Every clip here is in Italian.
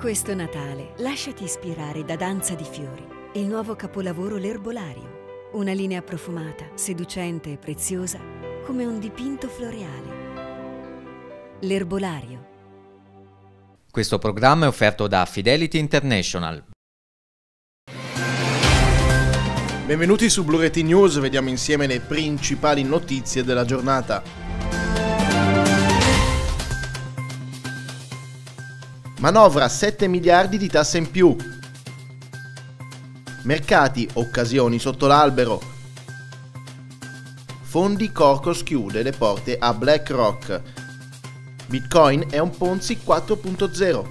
Questo Natale lasciati ispirare da Danza di Fiori, il nuovo capolavoro L'Erbolario. Una linea profumata, seducente e preziosa come un dipinto floreale. L'Erbolario. Questo programma è offerto da Fidelity International. Benvenuti su Blu Reti News, vediamo insieme le principali notizie della giornata. Manovra 7 miliardi di tasse in più. Mercati, occasioni sotto l'albero. Fondi Corcos chiude le porte a BlackRock. Bitcoin è un Ponzi 4.0.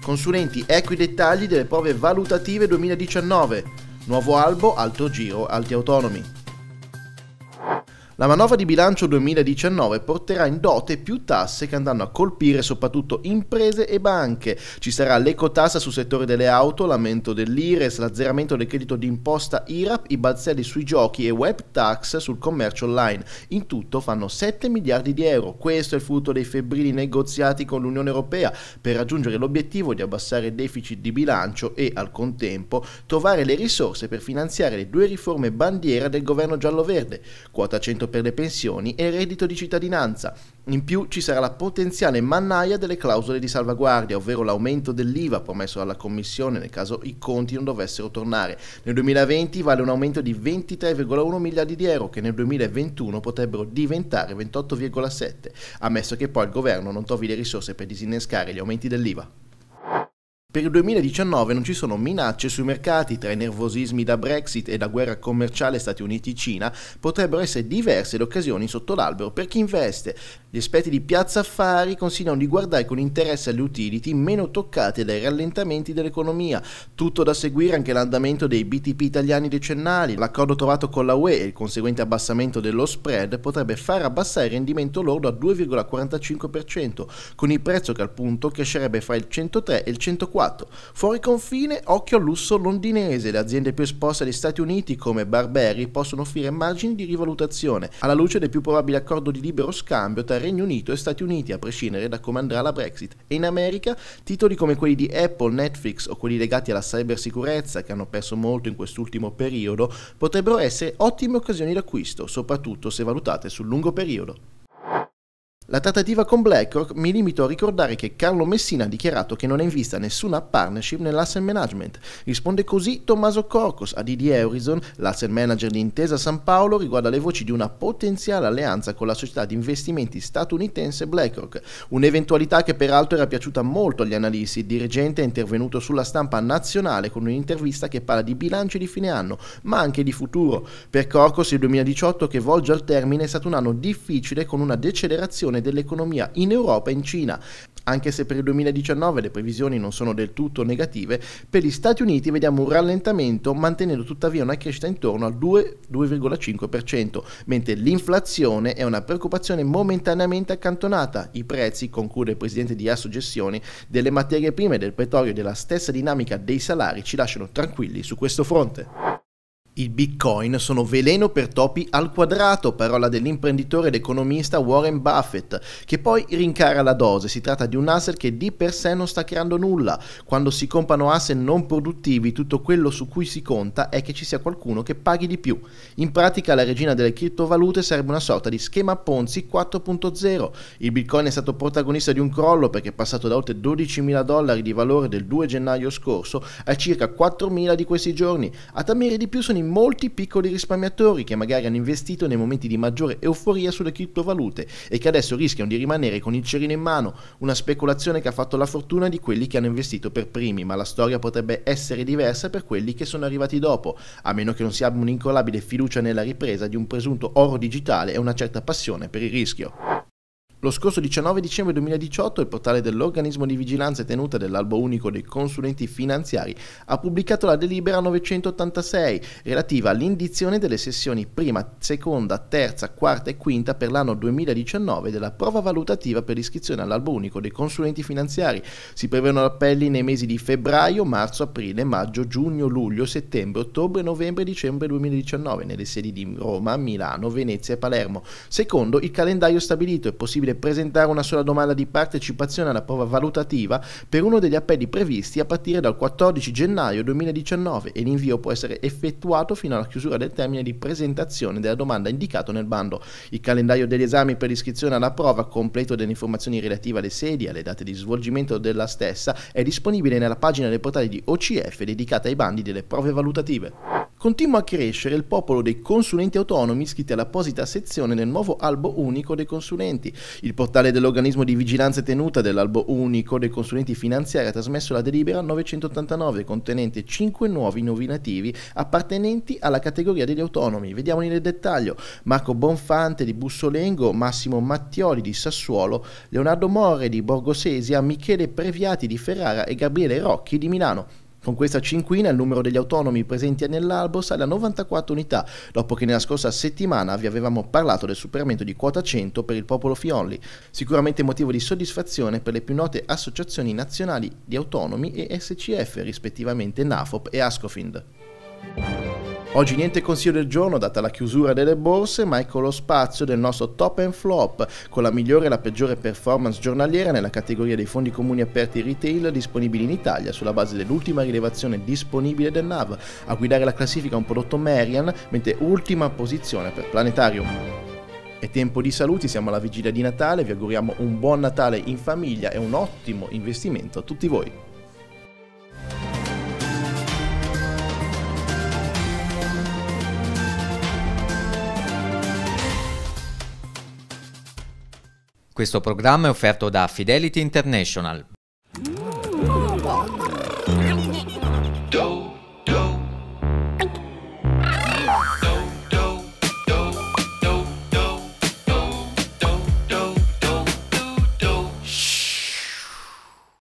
Consulenti, ecco i dettagli delle prove valutative 2019. Nuovo albo, alto giro, alti autonomi. La manovra di bilancio 2019 porterà in dote più tasse che andranno a colpire soprattutto imprese e banche. Ci sarà l'ecotassa sul settore delle auto, l'aumento dell'IRES, l'azzeramento del credito d'imposta IRAP, i balzelli sui giochi e web tax sul commercio online. In tutto fanno 7 miliardi di euro. Questo è il frutto dei febbrili negoziati con l'Unione Europea per raggiungere l'obiettivo di abbassare il deficit di bilancio e, al contempo, trovare le risorse per finanziare le due riforme bandiera del governo giallo-verde. Quota 100 per le pensioni e il reddito di cittadinanza. In più ci sarà la potenziale mannaia delle clausole di salvaguardia, ovvero l'aumento dell'IVA promesso dalla Commissione nel caso i conti non dovessero tornare. Nel 2020 vale un aumento di 23,1 miliardi di euro che nel 2021 potrebbero diventare 28,7, ammesso che poi il governo non trovi le risorse per disinnescare gli aumenti dell'IVA. Per il 2019 non ci sono minacce sui mercati, tra i nervosismi da Brexit e la guerra commerciale Stati Uniti-Cina potrebbero essere diverse le occasioni sotto l'albero per chi investe. Gli esperti di Piazza Affari consigliano di guardare con interesse alle utility meno toccate dai rallentamenti dell'economia. Tutto da seguire anche l'andamento dei BTP italiani decennali. L'accordo trovato con la UE e il conseguente abbassamento dello spread potrebbe far abbassare il rendimento lordo a 2,45%, con il prezzo che al punto crescerebbe fra il 103 e il 104 4. Fuori confine, occhio al lusso londinese. Le aziende più esposte agli Stati Uniti, come Barberi, possono offrire margini di rivalutazione, alla luce del più probabile accordo di libero scambio tra Regno Unito e Stati Uniti, a prescindere da come andrà la Brexit. E in America, titoli come quelli di Apple, Netflix o quelli legati alla cybersicurezza, che hanno perso molto in quest'ultimo periodo, potrebbero essere ottime occasioni d'acquisto, soprattutto se valutate sul lungo periodo. La trattativa con BlackRock mi limito a ricordare che Carlo Messina ha dichiarato che non è in vista nessuna partnership nell'asset management. Risponde così Tommaso Corcos a Didier Horizon, l'asset manager di Intesa San Paolo, riguardo alle voci di una potenziale alleanza con la società di investimenti statunitense BlackRock. Un'eventualità che peraltro era piaciuta molto agli analisti. Il dirigente è intervenuto sulla stampa nazionale con un'intervista che parla di bilancio di fine anno, ma anche di futuro. Per Corcos il 2018 che volge al termine è stato un anno difficile con una decelerazione dell'economia in Europa e in Cina. Anche se per il 2019 le previsioni non sono del tutto negative, per gli Stati Uniti vediamo un rallentamento mantenendo tuttavia una crescita intorno al 2,5%, mentre l'inflazione è una preoccupazione momentaneamente accantonata. I prezzi, conclude il presidente di Assogestioni, delle materie prime, del petrolio e della stessa dinamica dei salari ci lasciano tranquilli su questo fronte. Il bitcoin sono veleno per topi al quadrato, parola dell'imprenditore ed economista Warren Buffett, che poi rincara la dose. Si tratta di un asset che di per sé non sta creando nulla. Quando si comprano asset non produttivi, tutto quello su cui si conta è che ci sia qualcuno che paghi di più. In pratica la regina delle criptovalute sarebbe una sorta di schema Ponzi 4.0. Il bitcoin è stato protagonista di un crollo perché è passato da oltre 12 mila dollari di valore del 2 gennaio scorso a circa 4 mila di questi giorni. A temere di più sono i molti piccoli risparmiatori che magari hanno investito nei momenti di maggiore euforia sulle criptovalute e che adesso rischiano di rimanere con il cerino in mano, una speculazione che ha fatto la fortuna di quelli che hanno investito per primi, ma la storia potrebbe essere diversa per quelli che sono arrivati dopo, a meno che non si abbia un'incolabile fiducia nella ripresa di un presunto oro digitale e una certa passione per il rischio. Lo scorso 19 dicembre 2018 il portale dell'organismo di vigilanza e tenuta dell'albo unico dei consulenti finanziari ha pubblicato la delibera 986 relativa all'indizione delle sessioni prima, seconda, terza, quarta e quinta per l'anno 2019 della prova valutativa per l'iscrizione all'albo unico dei consulenti finanziari. Si prevedono appelli nei mesi di febbraio, marzo, aprile, maggio, giugno, luglio, settembre, ottobre, novembre e dicembre 2019 nelle sedi di Roma, Milano, Venezia e Palermo. Secondo il calendario stabilito è possibile disponibile presentare una sola domanda di partecipazione alla prova valutativa per uno degli appelli previsti a partire dal 14 gennaio 2019 e l'invio può essere effettuato fino alla chiusura del termine di presentazione della domanda indicato nel bando. Il calendario degli esami per l'iscrizione alla prova, completo delle informazioni relative alle sedi e alle date di svolgimento della stessa, è disponibile nella pagina del portale di OCF dedicata ai bandi delle prove valutative. Continua a crescere il popolo dei consulenti autonomi iscritti all'apposita sezione del nuovo albo unico dei consulenti. Il portale dell'organismo di vigilanza e tenuta dell'albo unico dei consulenti finanziari ha trasmesso la delibera 989 contenente 5 nuovi nominativi appartenenti alla categoria degli autonomi. Vediamoli nel dettaglio. Marco Bonfante di Bussolengo, Massimo Mattioli di Sassuolo, Leonardo Morre di Borgosesia, Michele Previati di Ferrara e Gabriele Rocchi di Milano. Con questa cinquina il numero degli autonomi presenti nell'albo sale a 94 unità, dopo che nella scorsa settimana vi avevamo parlato del superamento di quota 100 per il popolo Fionli. Sicuramente motivo di soddisfazione per le più note associazioni nazionali di autonomi e SCF, rispettivamente NAFOP e ASCOFIND. Oggi niente consiglio del giorno data la chiusura delle borse, ma ecco lo spazio del nostro top and flop, con la migliore e la peggiore performance giornaliera nella categoria dei fondi comuni aperti retail disponibili in Italia sulla base dell'ultima rilevazione disponibile del NAV. A guidare la classifica un prodotto Marian, mentre ultima posizione per Planetarium. È tempo di saluti, siamo alla vigilia di Natale, vi auguriamo un buon Natale in famiglia e un ottimo investimento a tutti voi. Questo programma è offerto da Fidelity International.